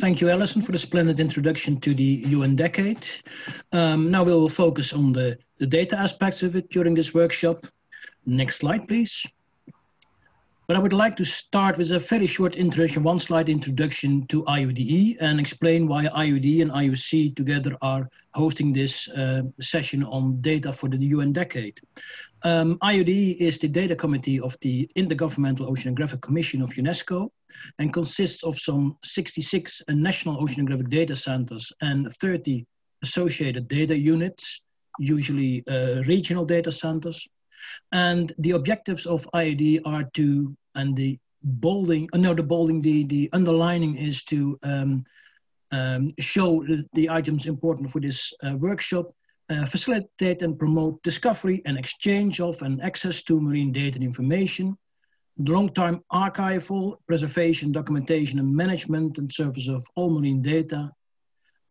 Thank you, Alison, for the splendid introduction to the UN Decade. Um, now we will focus on the, the data aspects of it during this workshop. Next slide, please. But I would like to start with a very short introduction, one slide introduction to IODE and explain why IODE and IOC together are hosting this uh, session on data for the UN decade. Um, IODE is the data committee of the Intergovernmental Oceanographic Commission of UNESCO and consists of some 66 national oceanographic data centers and 30 associated data units, usually uh, regional data centers. And the objectives of IODE are to and the bolding, uh, no, the bolding, the, the underlining is to um, um, show the, the, items important for this uh, workshop, uh, facilitate and promote discovery and exchange of and access to marine data and information, long-time archival, preservation, documentation and management and service of all marine data.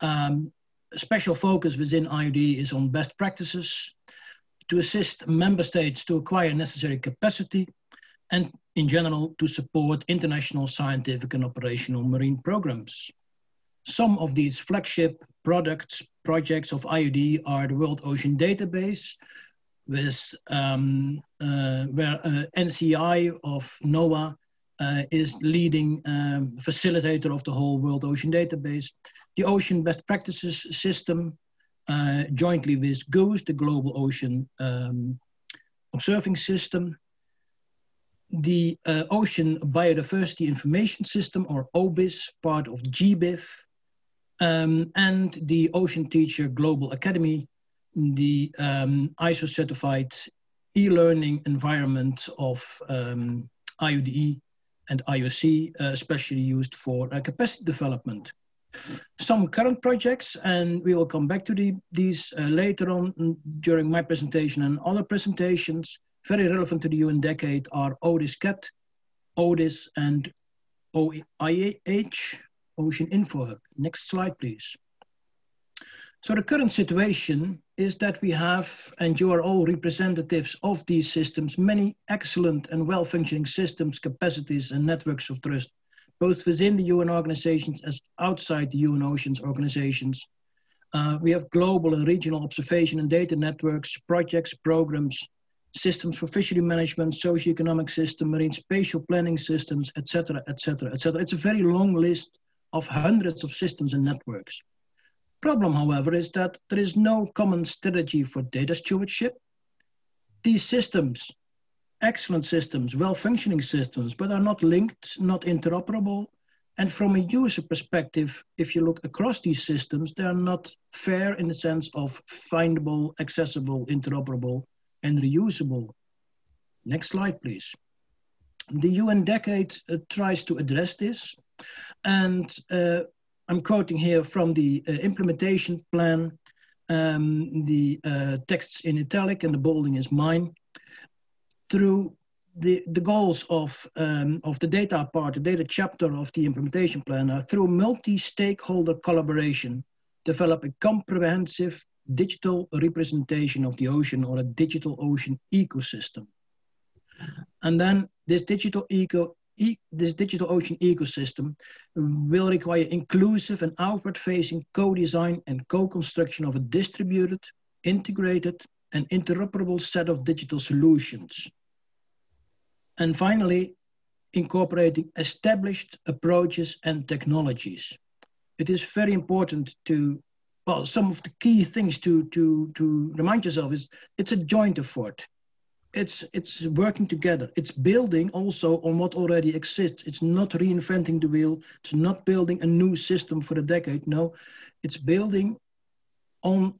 Um, special focus within IODE is on best practices to assist member states to acquire necessary capacity and in general to support international scientific and operational marine programs. Some of these flagship products, projects of IODE are the World Ocean Database, with, um, uh, where uh, NCEI of NOAA uh, is leading um, facilitator of the whole World Ocean Database. The Ocean Best Practices System, uh, jointly with GOOS, the Global Ocean um, Observing System, the uh, Ocean Biodiversity Information System, or OBIS, part of GBIF, um, and the Ocean Teacher Global Academy, the um, ISO certified e-learning environment of um, IODE and IOC, uh, especially used for uh, capacity development. Some current projects, and we will come back to the, these uh, later on during my presentation and other presentations, very relevant to the UN decade are ODIS-CAT, ODIS, and OIH, Ocean Info Hub. Next slide, please. So the current situation is that we have, and you are all representatives of these systems, many excellent and well-functioning systems, capacities, and networks of trust, both within the UN organizations as outside the UN Oceans organizations. Uh, we have global and regional observation and data networks, projects, programs, systems for fishery management, socioeconomic system, marine spatial planning systems, etc., etc., etc. It's a very long list of hundreds of systems and networks. Problem, however, is that there is no common strategy for data stewardship. These systems, excellent systems, well-functioning systems, but are not linked, not interoperable, and from a user perspective, if you look across these systems, they are not fair in the sense of findable, accessible, interoperable, and reusable. Next slide, please. The UN Decade uh, tries to address this. And uh, I'm quoting here from the uh, implementation plan, um, the uh, texts in italic and the bolding is mine. Through the, the goals of, um, of the data part, the data chapter of the implementation plan are through multi-stakeholder collaboration, develop a comprehensive digital representation of the ocean or a digital ocean ecosystem. And then this digital eco e this digital ocean ecosystem will require inclusive and outward-facing co-design and co-construction of a distributed, integrated, and interoperable set of digital solutions. And finally, incorporating established approaches and technologies. It is very important to well, some of the key things to to to remind yourself is it's a joint effort. It's it's working together. It's building also on what already exists. It's not reinventing the wheel. It's not building a new system for the decade. No, it's building on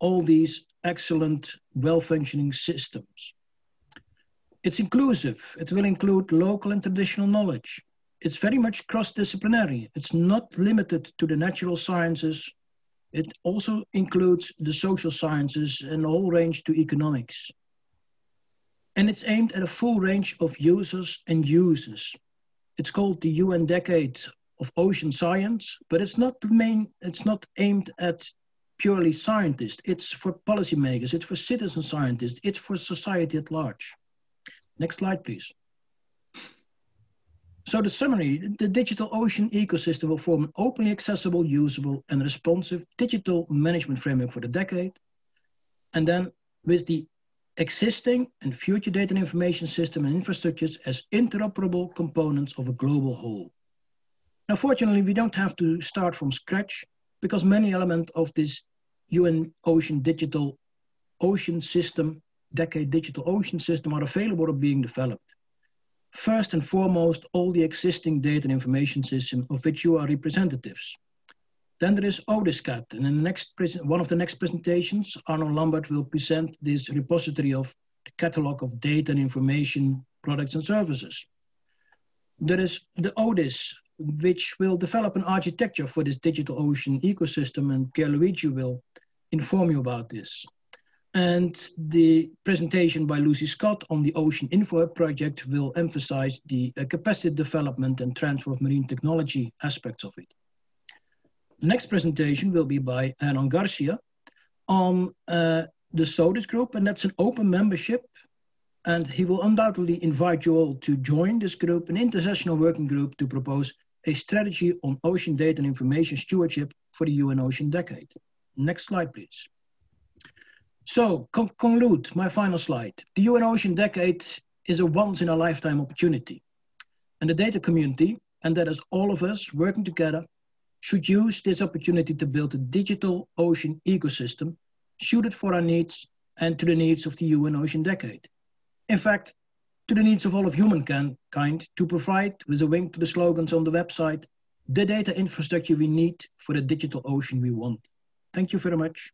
all these excellent, well-functioning systems. It's inclusive. It will include local and traditional knowledge. It's very much cross-disciplinary. It's not limited to the natural sciences it also includes the social sciences and a whole range to economics. And it's aimed at a full range of users and users. It's called the UN Decade of Ocean Science, but it's not the main, it's not aimed at purely scientists. It's for policymakers, it's for citizen scientists, it's for society at large. Next slide, please. So the summary, the digital ocean ecosystem will form an openly accessible, usable, and responsive digital management framework for the decade. And then with the existing and future data and information system and infrastructures as interoperable components of a global whole. Now, fortunately, we don't have to start from scratch because many elements of this UN Ocean Digital Ocean System, Decade Digital Ocean System are available or being developed. First and foremost, all the existing data and information system of which you are representatives. Then there is ODISCAT, and in the next one of the next presentations, Arno Lambert will present this repository of the catalog of data and information products and services. There is the ODIS, which will develop an architecture for this digital ocean ecosystem, and Pierluigi will inform you about this. And the presentation by Lucy Scott on the Ocean Info project will emphasize the uh, capacity development and transfer of marine technology aspects of it. The next presentation will be by Aaron Garcia on uh, the SODIS group, and that's an open membership. And he will undoubtedly invite you all to join this group, an international working group to propose a strategy on ocean data and information stewardship for the UN Ocean Decade. Next slide, please. So, con conclude my final slide. The UN Ocean Decade is a once in a lifetime opportunity. And the data community, and that is all of us working together, should use this opportunity to build a digital ocean ecosystem suited for our needs and to the needs of the UN Ocean Decade. In fact, to the needs of all of humankind to provide, with a wink to the slogans on the website, the data infrastructure we need for the digital ocean we want. Thank you very much.